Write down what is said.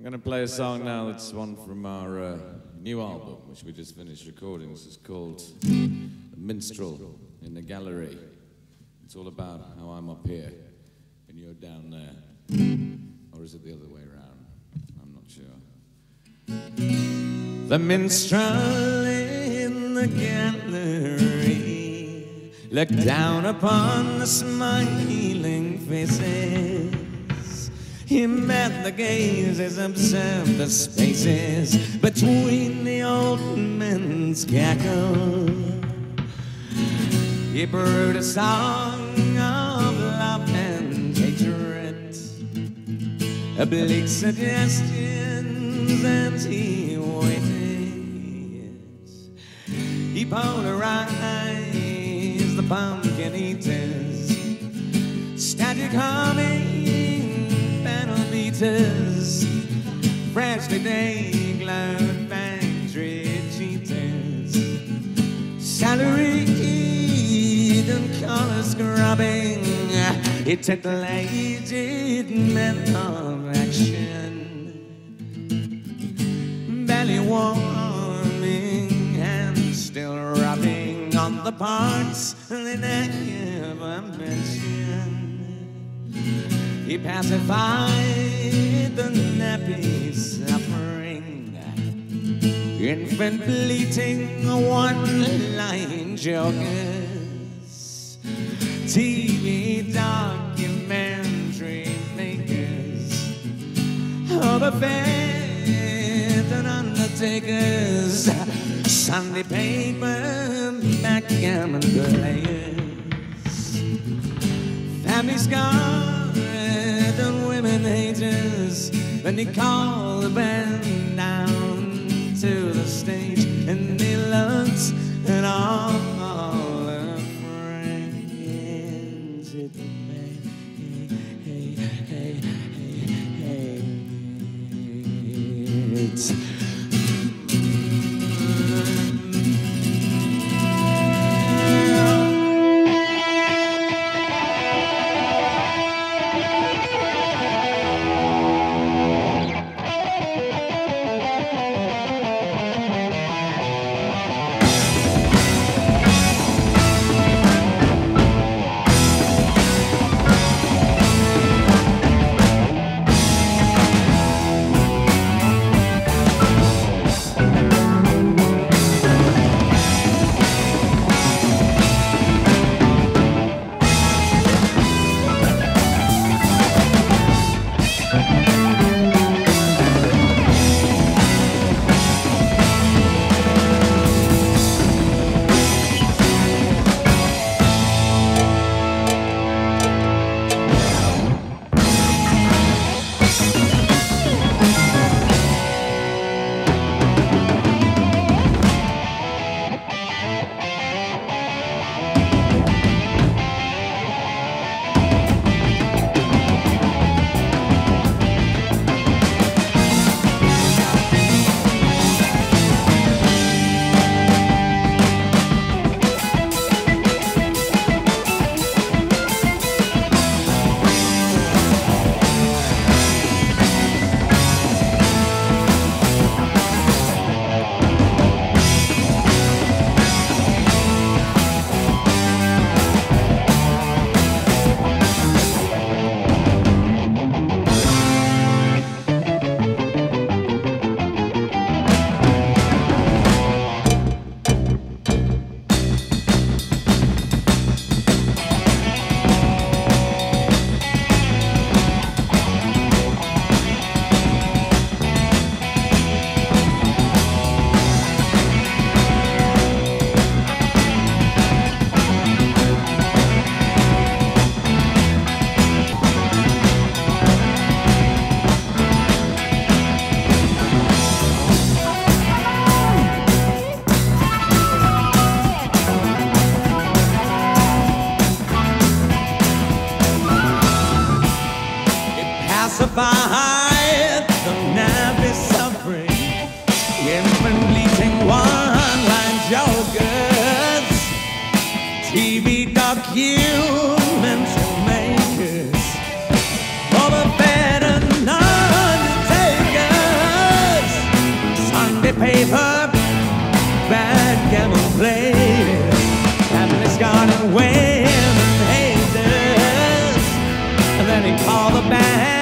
I'm going to play a song now that's one from our uh, new album, which we just finished recording. This is called The Minstrel in the Gallery. It's all about how I'm up here and you're down there. Or is it the other way around? I'm not sure. The minstrel in the gallery looked down upon the smiling faces. He met the gazes, observed the spaces between the old men's cackle. He brewed a song of love and hatred, oblique suggestions, and he waited. He polarized the pumpkin eaters, static humming beaters, freshly day-glowed factory cheaters, salaried and color scrubbing. It aged men of action, belly warming and still rubbing on the parts they never mentioned. He pacified the nappy suffering, infant bleating, one-line jokers, TV documentary makers, overfed and undertakers, Sunday paper backgammon players, family scarred and women haters. Then he called the band down Then he called the band.